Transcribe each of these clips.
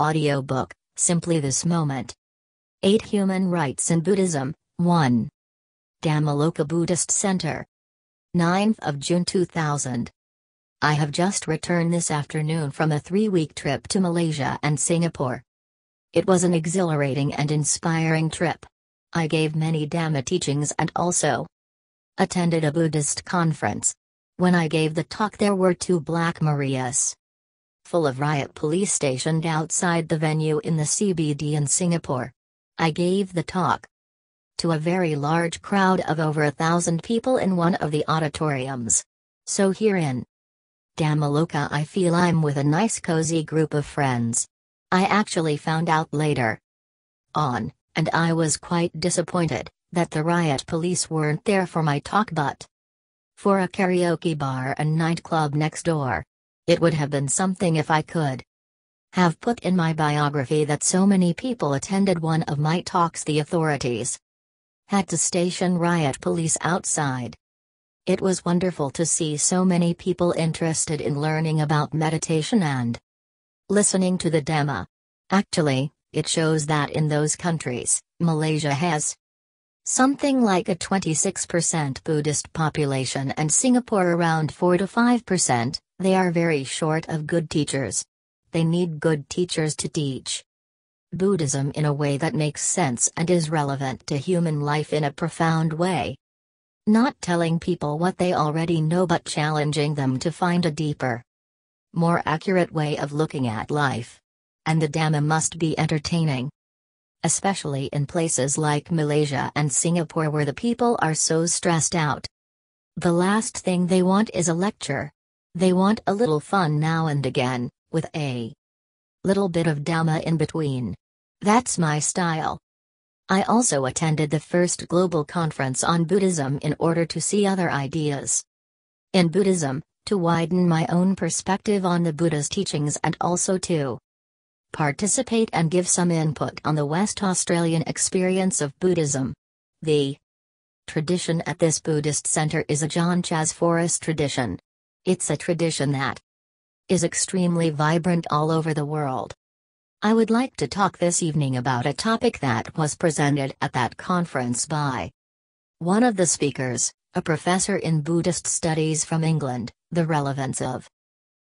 Audiobook Simply This Moment. 8 Human Rights in Buddhism 1. Dhammaloka Buddhist Center. 9th of June 2000. I have just returned this afternoon from a three week trip to Malaysia and Singapore. It was an exhilarating and inspiring trip. I gave many Dhamma teachings and also attended a Buddhist conference. When I gave the talk, there were two Black Marias full of riot police stationed outside the venue in the CBD in Singapore. I gave the talk to a very large crowd of over a thousand people in one of the auditoriums. So here in Dhammaloka I feel I'm with a nice cozy group of friends. I actually found out later on, and I was quite disappointed, that the riot police weren't there for my talk but for a karaoke bar and nightclub next door. It would have been something if I could have put in my biography that so many people attended one of my talks the authorities had to station riot police outside. It was wonderful to see so many people interested in learning about meditation and listening to the Dhamma. Actually, it shows that in those countries, Malaysia has something like a 26% Buddhist population and Singapore around 4 to 5%, they are very short of good teachers. They need good teachers to teach Buddhism in a way that makes sense and is relevant to human life in a profound way. Not telling people what they already know but challenging them to find a deeper, more accurate way of looking at life. And the Dhamma must be entertaining. Especially in places like Malaysia and Singapore where the people are so stressed out. The last thing they want is a lecture. They want a little fun now and again, with a little bit of Dhamma in between. That's my style. I also attended the first global conference on Buddhism in order to see other ideas in Buddhism, to widen my own perspective on the Buddha's teachings and also to participate and give some input on the West Australian experience of Buddhism. The tradition at this Buddhist center is a Ajahn Chah's forest tradition, it's a tradition that is extremely vibrant all over the world. I would like to talk this evening about a topic that was presented at that conference by one of the speakers, a professor in Buddhist studies from England, the relevance of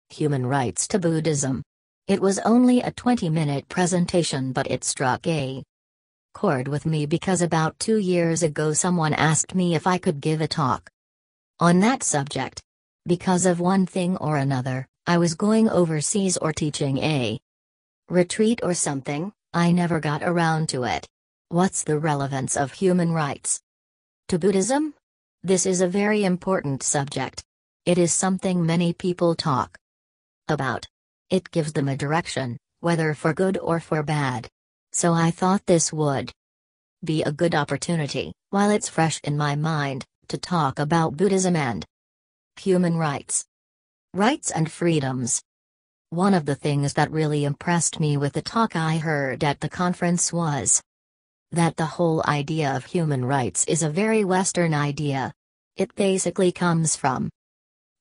human rights to Buddhism. It was only a 20 minute presentation, but it struck a chord with me because about two years ago someone asked me if I could give a talk on that subject. Because of one thing or another, I was going overseas or teaching a retreat or something, I never got around to it. What's the relevance of human rights to Buddhism? This is a very important subject. It is something many people talk about. It gives them a direction, whether for good or for bad. So I thought this would be a good opportunity, while it's fresh in my mind, to talk about Buddhism and Human rights. Rights and freedoms. One of the things that really impressed me with the talk I heard at the conference was that the whole idea of human rights is a very Western idea. It basically comes from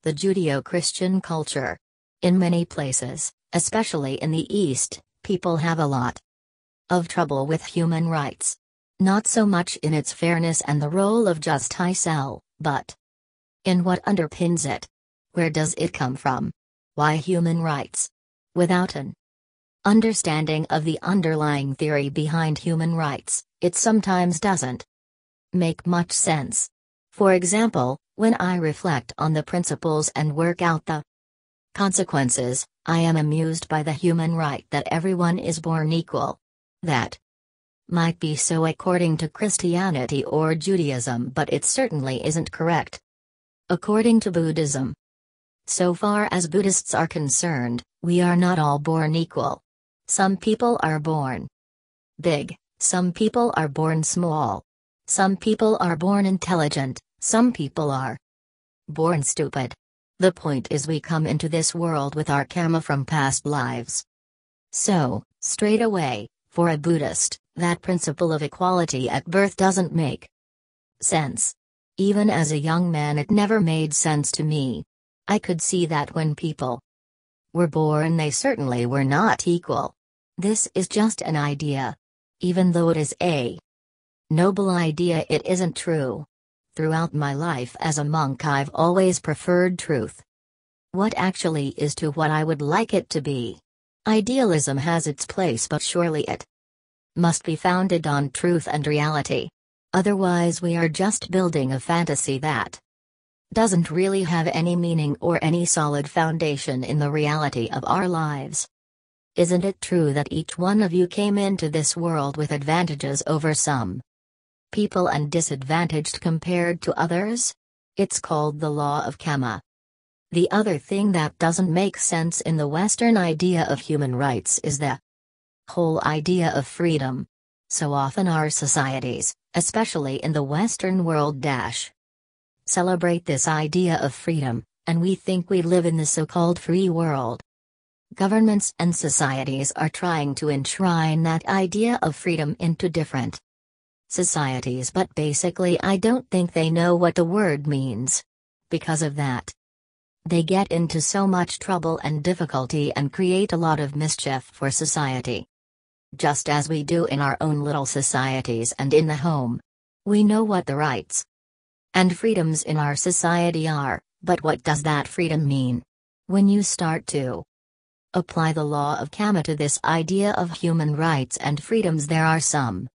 the Judeo Christian culture. In many places, especially in the East, people have a lot of trouble with human rights. Not so much in its fairness and the role of justice, but in what underpins it. Where does it come from? Why human rights? Without an understanding of the underlying theory behind human rights, it sometimes doesn't make much sense. For example, when I reflect on the principles and work out the consequences, I am amused by the human right that everyone is born equal. That might be so according to Christianity or Judaism, but it certainly isn't correct according to Buddhism. So far as Buddhists are concerned, we are not all born equal. Some people are born big, some people are born small. Some people are born intelligent, some people are born stupid. The point is, we come into this world with our karma from past lives. So, straight away, for a Buddhist, that principle of equality at birth doesn't make sense. Even as a young man, it never made sense to me. I could see that when people were born, they certainly were not equal. This is just an idea. Even though it is a noble idea, it isn't true. Throughout my life as a monk, I've always preferred truth. What actually is to what I would like it to be. Idealism has its place, but surely it must be founded on truth and reality. Otherwise, we are just building a fantasy that doesn't really have any meaning or any solid foundation in the reality of our lives. Isn't it true that each one of you came into this world with advantages over some people and disadvantaged compared to others? It's called the law of karma. The other thing that doesn't make sense in the Western idea of human rights is the whole idea of freedom. So often our societies, especially in the Western world, dash celebrate this idea of freedom, and we think we live in the so called free world. Governments and societies are trying to enshrine that idea of freedom into different societies, but basically, I don't think they know what the word means. Because of that, they get into so much trouble and difficulty and create a lot of mischief for society just as we do in our own little societies and in the home. We know what the rights and freedoms in our society are, but what does that freedom mean? When you start to apply the law of karma to this idea of human rights and freedoms, there are some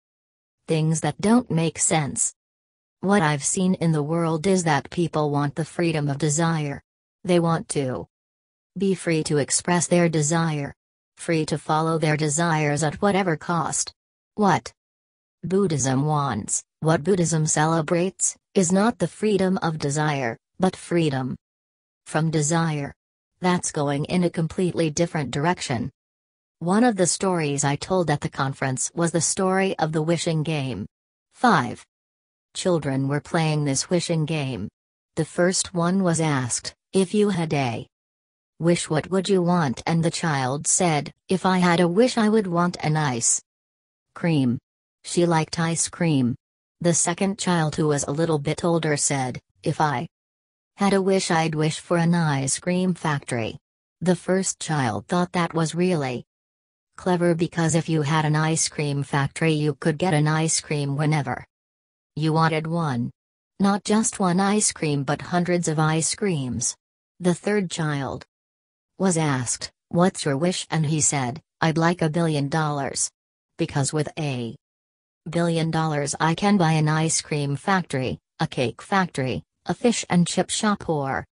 things that don't make sense. What I've seen in the world is that people want the freedom of desire. They want to be free to express their desire free to follow their desires at whatever cost. What Buddhism wants, what Buddhism celebrates, is not the freedom of desire, but freedom from desire. That's going in a completely different direction. One of the stories I told at the conference was the story of the wishing game. 5. Children were playing this wishing game. The first one was asked, if you had a Wish what would you want? And the child said, If I had a wish, I would want an ice cream. She liked ice cream. The second child, who was a little bit older, said, If I had a wish, I'd wish for an ice cream factory. The first child thought that was really clever because if you had an ice cream factory, you could get an ice cream whenever you wanted one. Not just one ice cream, but hundreds of ice creams. The third child, was asked, What's your wish? and he said, I'd like a billion dollars. Because with a billion dollars I can buy an ice cream factory, a cake factory, a fish and chip shop or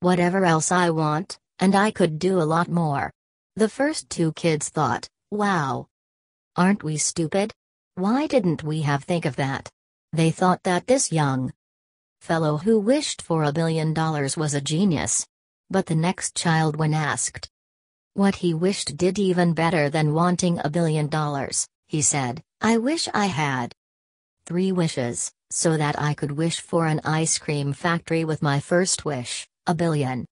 whatever else I want, and I could do a lot more. The first two kids thought, wow. Aren't we stupid? Why didn't we have think of that? They thought that this young fellow who wished for a billion dollars was a genius. But the next child, when asked what he wished, did even better than wanting a billion dollars. He said, I wish I had three wishes, so that I could wish for an ice cream factory with my first wish, a billion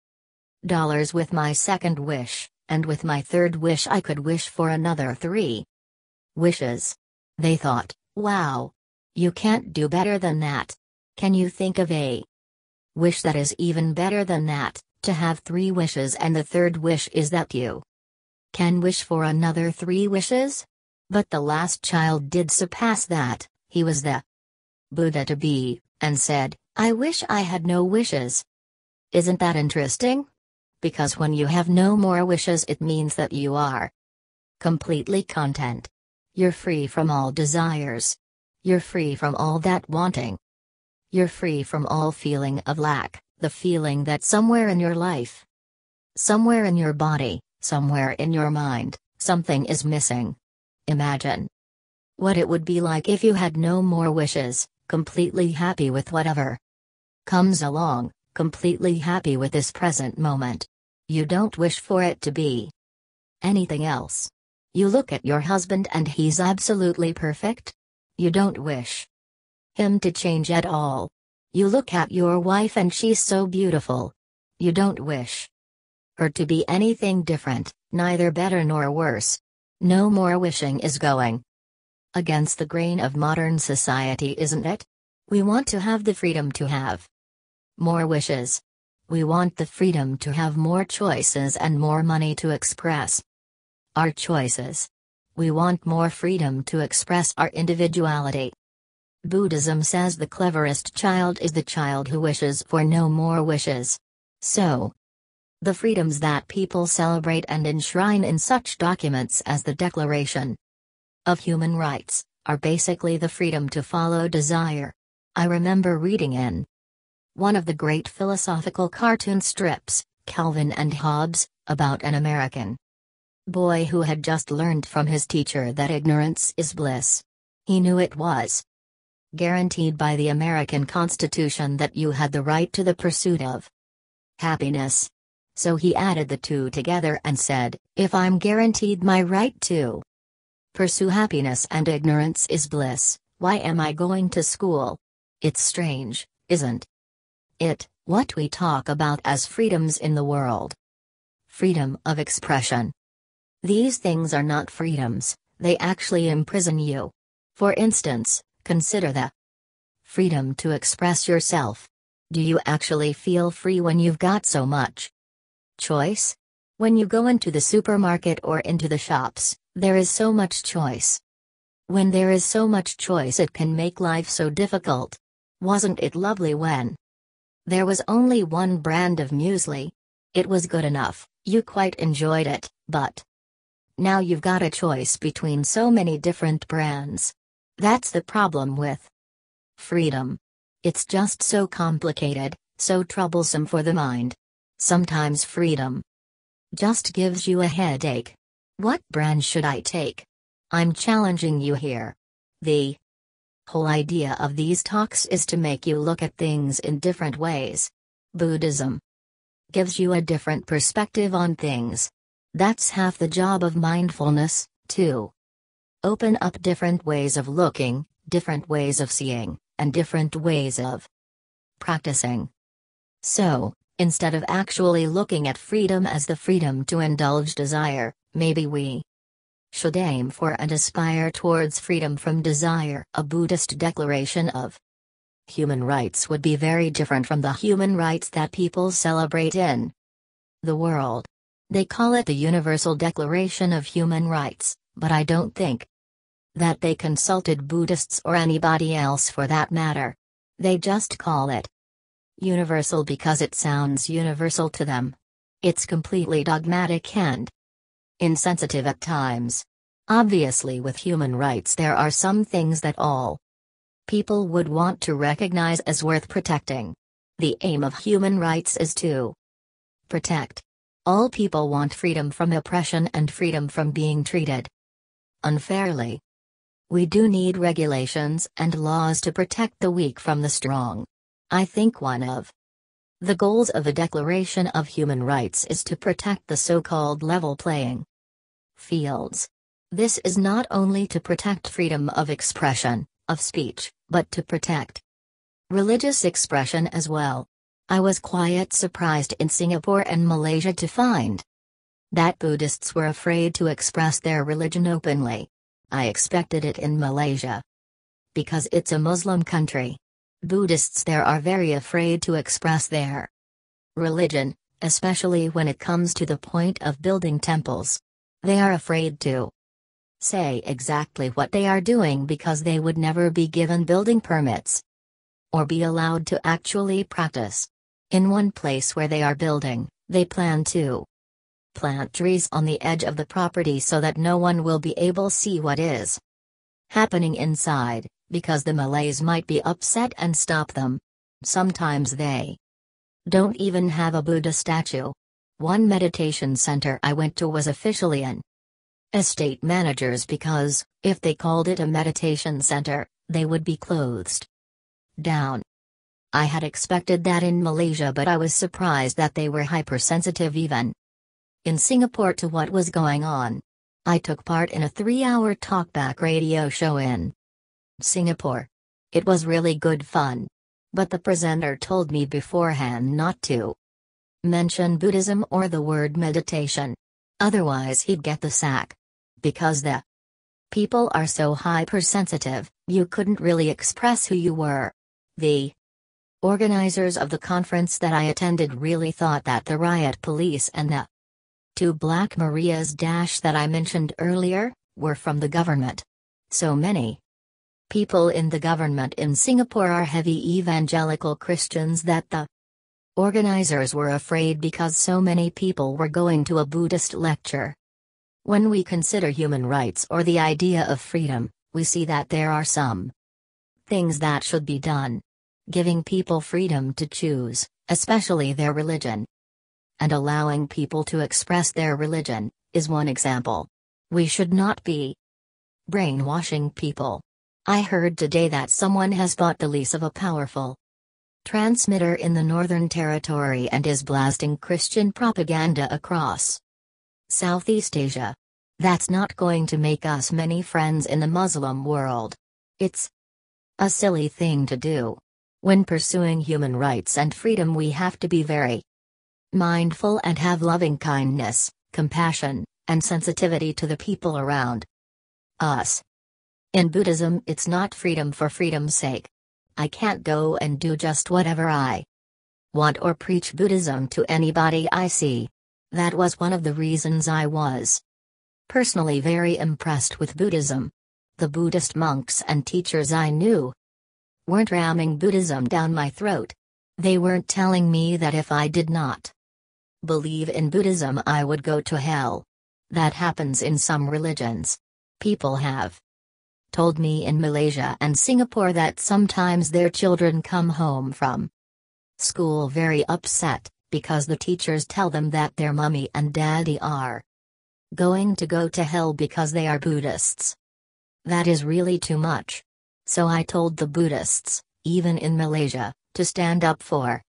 dollars with my second wish, and with my third wish, I could wish for another three wishes. They thought, wow. You can't do better than that. Can you think of a wish that is even better than that? To have three wishes and the third wish is that you can wish for another three wishes? But the last child did surpass that, he was the Buddha to be, and said, I wish I had no wishes. Isn't that interesting? Because when you have no more wishes, it means that you are completely content. You're free from all desires. You're free from all that wanting. You're free from all feeling of lack. The feeling that somewhere in your life, somewhere in your body, somewhere in your mind, something is missing. Imagine what it would be like if you had no more wishes, completely happy with whatever comes along, completely happy with this present moment. You don't wish for it to be anything else. You look at your husband and he's absolutely perfect. You don't wish him to change at all. You look at your wife and she's so beautiful. You don't wish her to be anything different, neither better nor worse. No more wishing is going against the grain of modern society, isn't it? We want to have the freedom to have more wishes. We want the freedom to have more choices and more money to express our choices. We want more freedom to express our individuality. Buddhism says the cleverest child is the child who wishes for no more wishes. So, the freedoms that people celebrate and enshrine in such documents as the Declaration of Human Rights are basically the freedom to follow desire. I remember reading in one of the great philosophical cartoon strips, Calvin and Hobbes, about an American boy who had just learned from his teacher that ignorance is bliss. He knew it was guaranteed by the American Constitution that you had the right to the pursuit of happiness. So he added the two together and said, If I'm guaranteed my right to pursue happiness and ignorance is bliss, why am I going to school? It's strange, isn't it, what we talk about as freedoms in the world? Freedom of expression. These things are not freedoms, they actually imprison you. For instance, consider the freedom to express yourself. Do you actually feel free when you've got so much choice? When you go into the supermarket or into the shops, there is so much choice. When there is so much choice, it can make life so difficult. Wasn't it lovely when there was only one brand of muesli? It was good enough, you quite enjoyed it, but now you've got a choice between so many different brands. That's the problem with freedom. It's just so complicated, so troublesome for the mind. Sometimes freedom just gives you a headache. What brand should I take? I'm challenging you here. The whole idea of these talks is to make you look at things in different ways. Buddhism gives you a different perspective on things. That's half the job of mindfulness, too. Open up different ways of looking, different ways of seeing, and different ways of practicing. So, instead of actually looking at freedom as the freedom to indulge desire, maybe we should aim for and aspire towards freedom from desire. A Buddhist declaration of human rights would be very different from the human rights that people celebrate in the world. They call it the Universal Declaration of Human Rights, but I don't think that they consulted Buddhists or anybody else for that matter. They just call it universal because it sounds universal to them. It's completely dogmatic and insensitive at times. Obviously, with human rights, there are some things that all people would want to recognize as worth protecting. The aim of human rights is to protect. All people want freedom from oppression and freedom from being treated unfairly. We do need regulations and laws to protect the weak from the strong. I think one of the goals of a Declaration of Human Rights is to protect the so called level playing fields. This is not only to protect freedom of expression, of speech, but to protect religious expression as well. I was quite surprised in Singapore and Malaysia to find that Buddhists were afraid to express their religion openly. I expected it in Malaysia. Because it's a Muslim country. Buddhists there are very afraid to express their religion, especially when it comes to the point of building temples. They are afraid to say exactly what they are doing because they would never be given building permits or be allowed to actually practice. In one place where they are building, they plan to Plant trees on the edge of the property so that no one will be able see what is happening inside, because the Malays might be upset and stop them. Sometimes they don't even have a Buddha statue. One meditation center I went to was officially an estate managers because, if they called it a meditation center, they would be closed down. I had expected that in Malaysia, but I was surprised that they were hypersensitive even in Singapore to what was going on. I took part in a three hour talkback radio show in Singapore. It was really good fun. But the presenter told me beforehand not to mention Buddhism or the word meditation. Otherwise, he'd get the sack. Because the people are so hypersensitive, you couldn't really express who you were. The organizers of the conference that I attended really thought that the riot police and the Two Black Marias dash that I mentioned earlier, were from the government. So many. People in the government in Singapore are heavy evangelical Christians that the organizers were afraid because so many people were going to a Buddhist lecture. When we consider human rights or the idea of freedom, we see that there are some things that should be done. Giving people freedom to choose, especially their religion. And allowing people to express their religion, is one example. We should not be brainwashing people. I heard today that someone has bought the lease of a powerful transmitter in the Northern Territory and is blasting Christian propaganda across Southeast Asia. That's not going to make us many friends in the Muslim world. It's a silly thing to do. When pursuing human rights and freedom, we have to be very mindful and have loving kindness, compassion, and sensitivity to the people around us. In Buddhism, it's not freedom for freedom's sake. I can't go and do just whatever I want or preach Buddhism to anybody I see. That was one of the reasons I was personally very impressed with Buddhism. The Buddhist monks and teachers I knew weren't ramming Buddhism down my throat. They weren't telling me that if I did not believe in Buddhism I would go to hell. That happens in some religions. People have told me in Malaysia and Singapore that sometimes their children come home from school very upset because the teachers tell them that their mummy and daddy are going to go to hell because they are Buddhists. That is really too much. So I told the Buddhists, even in Malaysia, to stand up for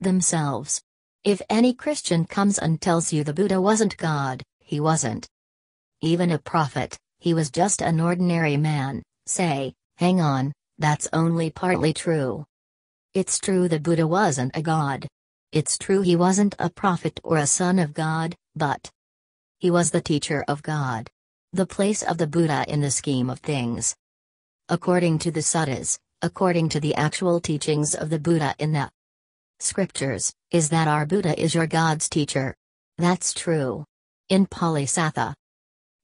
themselves. If any Christian comes and tells you the Buddha wasn't God, he wasn't even a prophet, he was just an ordinary man, say, hang on, that's only partly true. It's true the Buddha wasn't a god. It's true he wasn't a prophet or a son of God, but he was the teacher of God. The place of the Buddha in the scheme of things. According to the suttas, according to the actual teachings of the Buddha in the scriptures, is that our Buddha is your God's teacher. That's true. In Pali Satha,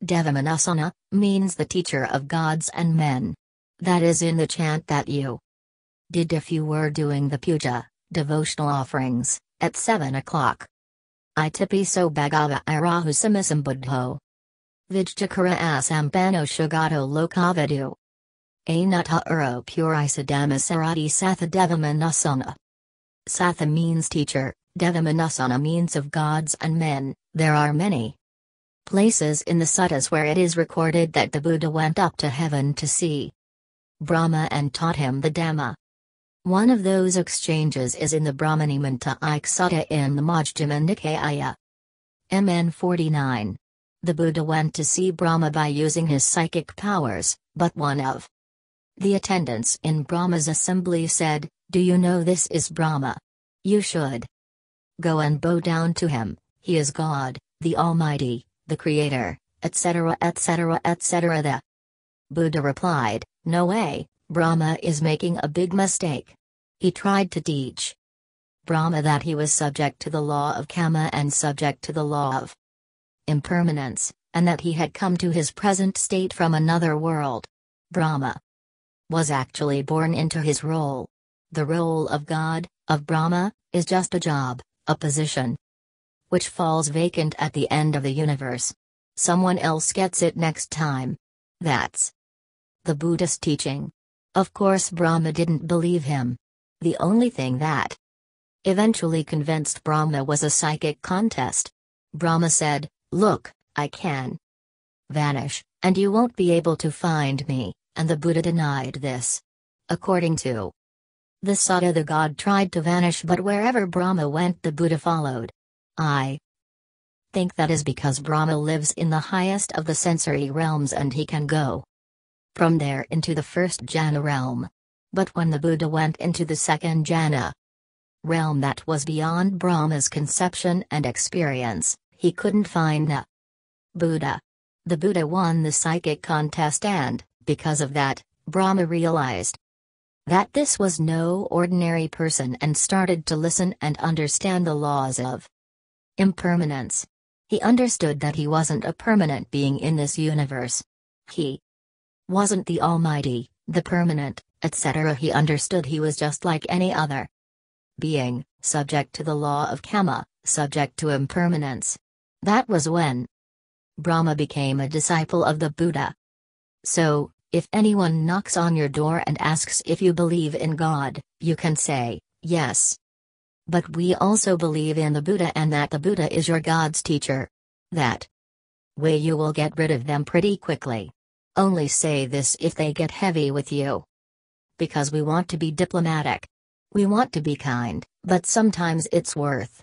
Devamanasana, means the teacher of gods and men. That is in the chant that you did if you were doing the puja, devotional offerings, at 7 o'clock. Itipiso Bhagava Irahu Sammasambuddho. Vijjakara Asambano Sugato Lokavidu. Anutta Uro Purisadama Sarati Satha Devamanasana. Satha means teacher, Devamanasana means of gods and men, there are many places in the suttas where it is recorded that the Buddha went up to heaven to see Brahma and taught him the Dhamma. One of those exchanges is in the Brahmanimanta Ik Sutta in the Majjhima Nikaya. MN 49. The Buddha went to see Brahma by using his psychic powers, but one of the attendants in Brahma's assembly said, Do you know this is Brahma? You should go and bow down to him, he is God, the Almighty the Creator, etc., etc., etc. The Buddha replied, No way, Brahma is making a big mistake. He tried to teach Brahma that he was subject to the law of karma and subject to the law of impermanence, and that he had come to his present state from another world. Brahma was actually born into his role. The role of God, of Brahma, is just a job, a position which falls vacant at the end of the universe. Someone else gets it next time. That's the Buddhist teaching. Of course, Brahma didn't believe him. The only thing that eventually convinced Brahma was a psychic contest. Brahma said, Look, I can vanish, and you won't be able to find me, and the Buddha denied this. According to the Sutta, the god tried to vanish, but wherever Brahma went, the Buddha followed. I think that is because Brahma lives in the highest of the sensory realms and he can go from there into the first jhana realm. But when the Buddha went into the second jhana realm that was beyond Brahma's conception and experience, he couldn't find the Buddha. The Buddha won the psychic contest and, because of that, Brahma realized that this was no ordinary person and started to listen and understand the laws of impermanence. He understood that he wasn't a permanent being in this universe. He wasn't the Almighty, the permanent, etc. He understood he was just like any other being, subject to the law of karma, subject to impermanence. That was when Brahma became a disciple of the Buddha. So, if anyone knocks on your door and asks if you believe in God, you can say, yes. But we also believe in the Buddha and that the Buddha is your God's teacher. That way you will get rid of them pretty quickly. Only say this if they get heavy with you. Because we want to be diplomatic. We want to be kind, but sometimes it's worth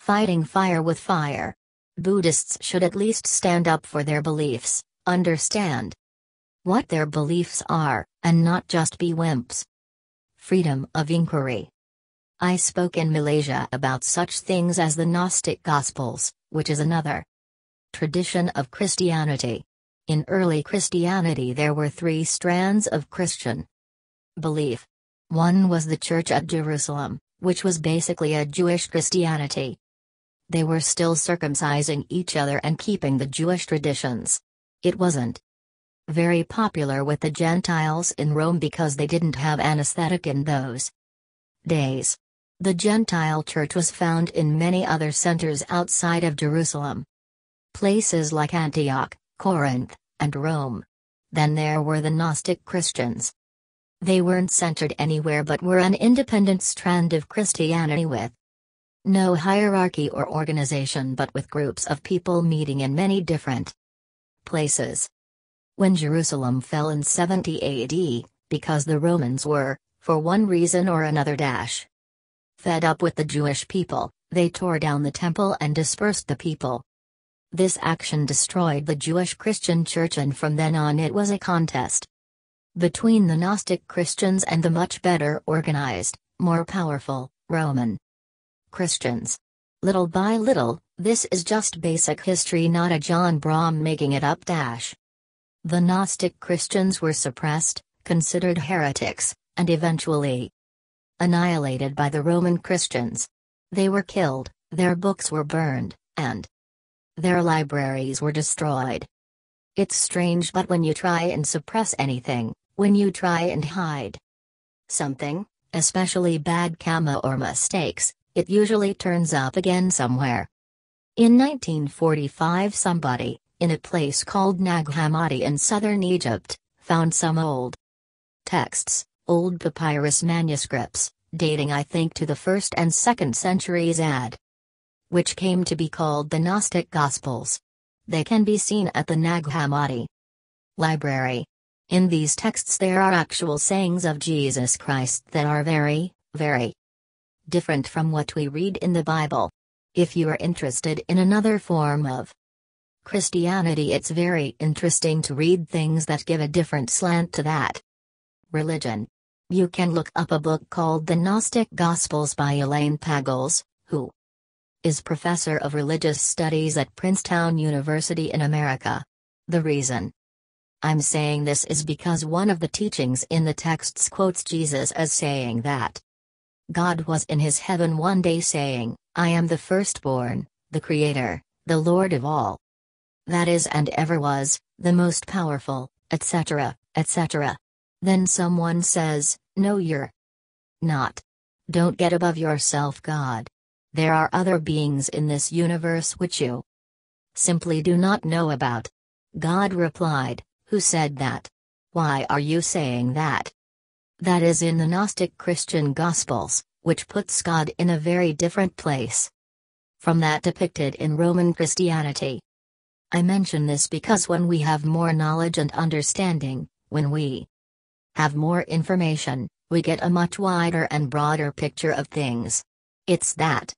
fighting fire with fire. Buddhists should at least stand up for their beliefs, understand what their beliefs are, and not just be wimps. Freedom of inquiry. I spoke in Malaysia about such things as the Gnostic Gospels, which is another tradition of Christianity. In early Christianity, there were three strands of Christian belief. One was the Church at Jerusalem, which was basically a Jewish Christianity. They were still circumcising each other and keeping the Jewish traditions. It wasn't very popular with the Gentiles in Rome because they didn't have anesthetic in those days. The Gentile church was found in many other centers outside of Jerusalem. Places like Antioch, Corinth, and Rome. Then there were the Gnostic Christians. They weren't centered anywhere but were an independent strand of Christianity with no hierarchy or organization but with groups of people meeting in many different places. When Jerusalem fell in 70 AD, because the Romans were, for one reason or another dash, fed up with the Jewish people, they tore down the temple and dispersed the people. This action destroyed the Jewish Christian church and from then on it was a contest between the Gnostic Christians and the much better organized, more powerful, Roman Christians. Little by little, this is just basic history not Ajahn Brahm making it up dash. The Gnostic Christians were suppressed, considered heretics, and eventually annihilated by the Roman Christians. They were killed, their books were burned, and their libraries were destroyed. It's strange but when you try and suppress anything, when you try and hide something, especially bad karma or mistakes, it usually turns up again somewhere. In 1945 somebody, in a place called Nag Hammadi in southern Egypt, found some old texts, old papyrus manuscripts, dating I think to the 1st and 2nd centuries AD which came to be called the Gnostic Gospels. They can be seen at the Nag Hammadi library. In these texts, there are actual sayings of Jesus Christ that are very, very different from what we read in the Bible. If you are interested in another form of Christianity, it's very interesting to read things that give a different slant to that religion. You can look up a book called The Gnostic Gospels by Elaine Pagels, who is professor of religious studies at Princeton University in America. The reason I'm saying this is because one of the teachings in the texts quotes Jesus as saying that God was in his heaven one day saying, I am the firstborn, the Creator, the Lord of all. That is and ever was, the most powerful, etc., etc. Then someone says, No, you're not. Don't get above yourself, God. There are other beings in this universe which you simply do not know about. God replied, Who said that? Why are you saying that? That is in the Gnostic Christian Gospels, which puts God in a very different place from that depicted in Roman Christianity. I mention this because when we have more knowledge and understanding, when we have more information, we get a much wider and broader picture of things. It's that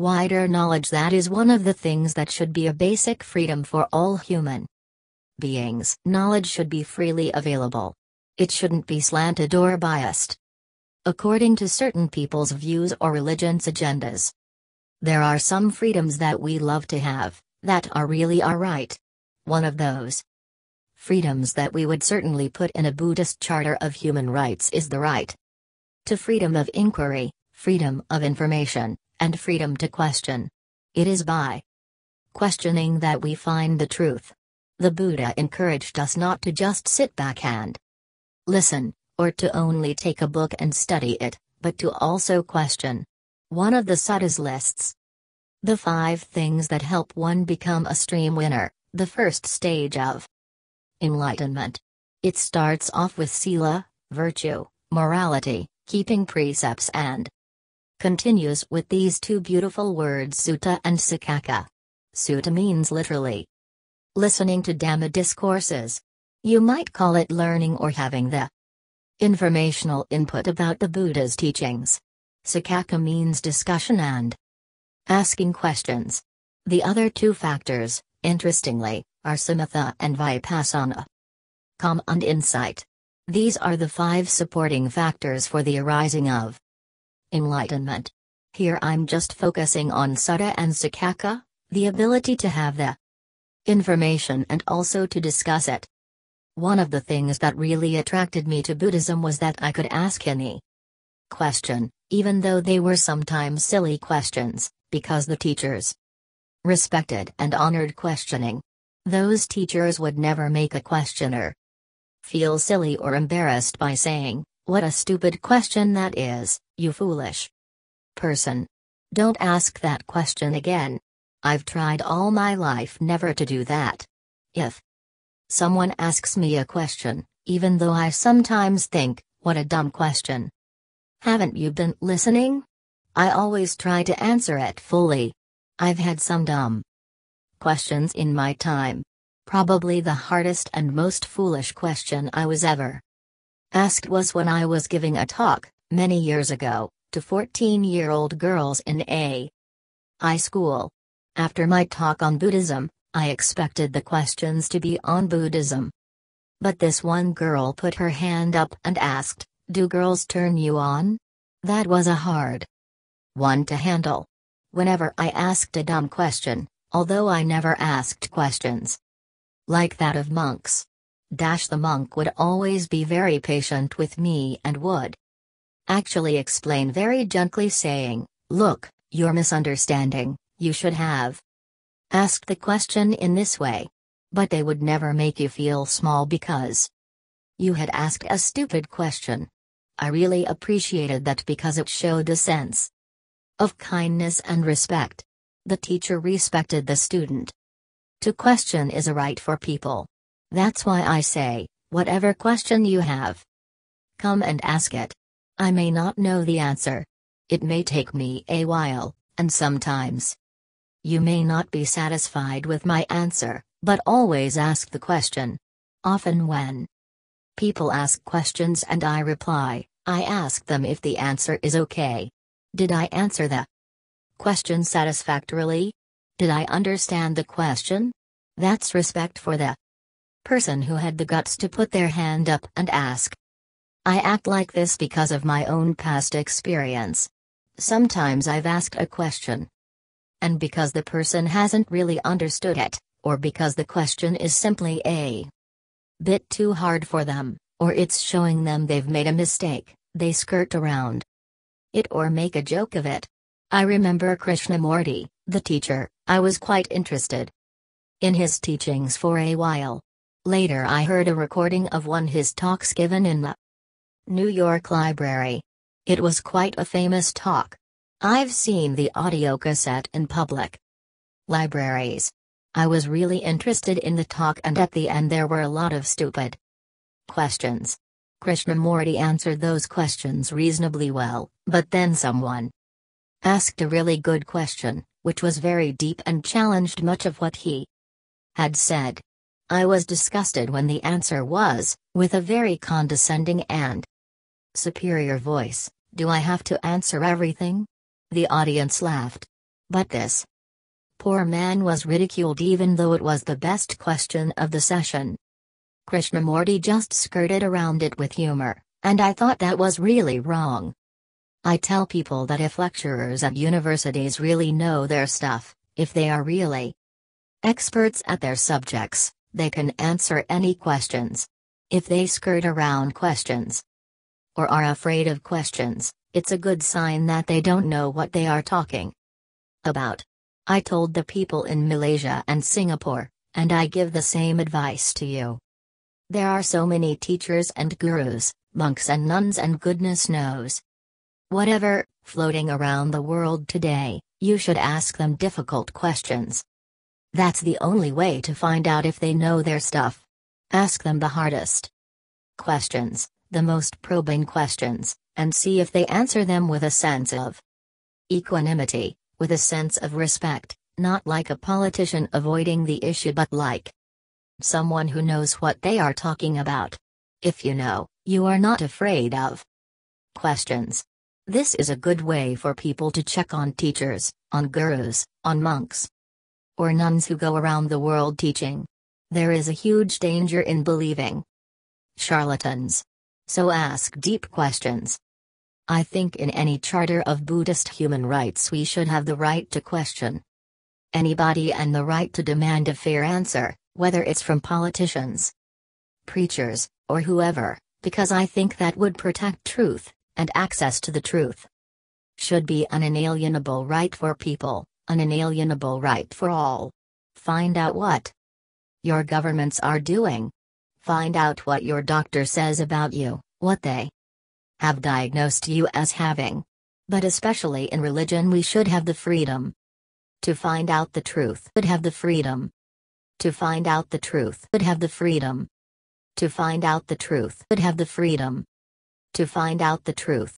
Wider knowledge that is one of the things that should be a basic freedom for all human beings. Knowledge should be freely available. It shouldn't be slanted or biased. According to certain people's views or religion's agendas. There are some freedoms that we love to have, that are really our right. One of those freedoms that we would certainly put in a Buddhist Charter of Human Rights is the right to freedom of inquiry, freedom of information, and freedom to question. It is by questioning that we find the truth. The Buddha encouraged us not to just sit back and listen, or to only take a book and study it, but to also question. One of the suttas lists the five things that help one become a stream winner, the first stage of enlightenment. It starts off with sila, virtue, morality, keeping precepts and continues with these two beautiful words sutta and sakaccha. Sutta means literally listening to Dhamma discourses. You might call it learning or having the informational input about the Buddha's teachings. Sakaccha means discussion and asking questions. The other two factors, interestingly, are samatha and vipassana. Calm and insight. These are the five supporting factors for the arising of enlightenment. Here I'm just focusing on sutta and sakaccha, the ability to have the information and also to discuss it. One of the things that really attracted me to Buddhism was that I could ask any question, even though they were sometimes silly questions, because the teachers respected and honored questioning. Those teachers would never make a questioner feel silly or embarrassed by saying, What a stupid question that is, you foolish person. Don't ask that question again. I've tried all my life never to do that. If someone asks me a question, even though I sometimes think, What a dumb question. Haven't you been listening? I always try to answer it fully. I've had some dumb questions in my time. Probably the hardest and most foolish question I was ever asked was when I was giving a talk, many years ago, to 14 year old girls in a high school. After my talk on Buddhism, I expected the questions to be on Buddhism. But this one girl put her hand up and asked, Do girls turn you on? That was a hard one to handle. Whenever I asked a dumb question, although I never asked questions like that of monks, Dash the monk would always be very patient with me and would actually explain very gently, saying, Look, you're misunderstanding, you should have asked the question in this way. But they would never make you feel small because you had asked a stupid question. I really appreciated that because it showed a sense of kindness and respect. The teacher respected the student. To question is a right for people. That's why I say, whatever question you have, come and ask it. I may not know the answer. It may take me a while, and sometimes you may not be satisfied with my answer, but always ask the question. Often, when people ask questions and I reply, I ask them if the answer is okay. Did I answer the question satisfactorily? Did I understand the question? That's respect for the person who had the guts to put their hand up and ask. I act like this because of my own past experience. Sometimes I've asked a question. And because the person hasn't really understood it, or because the question is simply a bit too hard for them, or it's showing them they've made a mistake, they skirt around it or make a joke of it. I remember Krishnamurti, the teacher, I was quite interested in his teachings for a while. Later, I heard a recording of one his talks given in the New York Library. It was quite a famous talk. I've seen the audio cassette in public libraries. I was really interested in the talk, and at the end, there were a lot of stupid questions. Krishnamurti answered those questions reasonably well, but then someone asked a really good question, which was very deep and challenged much of what he had said. I was disgusted when the answer was, with a very condescending and superior voice, Do I have to answer everything? The audience laughed. But this poor man was ridiculed even though it was the best question of the session. Krishnamurti just skirted around it with humor, and I thought that was really wrong. I tell people that if lecturers at universities really know their stuff, if they are really experts at their subjects, they can answer any questions. If they skirt around questions or are afraid of questions, it's a good sign that they don't know what they are talking about. I told the people in Malaysia and Singapore, and I give the same advice to you. There are so many teachers and gurus, monks and nuns, and goodness knows. Whatever, floating around the world today, you should ask them difficult questions. That's the only way to find out if they know their stuff. Ask them the hardest questions, the most probing questions, and see if they answer them with a sense of equanimity, with a sense of respect, not like a politician avoiding the issue but like someone who knows what they are talking about. If you know, you are not afraid of questions. This is a good way for people to check on teachers, on gurus, on monks, or nuns who go around the world teaching. There is a huge danger in believing charlatans. So ask deep questions. I think in any charter of Buddhist human rights we should have the right to question anybody and the right to demand a fair answer, whether it's from politicians, preachers, or whoever, because I think that would protect truth, and access to the truth. Should be an inalienable right for people, an inalienable right for all. Find out what your governments are doing. Find out what your doctor says about you, what they have diagnosed you as having. But especially in religion, we should have the freedom to find out the truth, but have the freedom to find out the truth, but have the freedom to find out the truth, but have the freedom to find out the truth.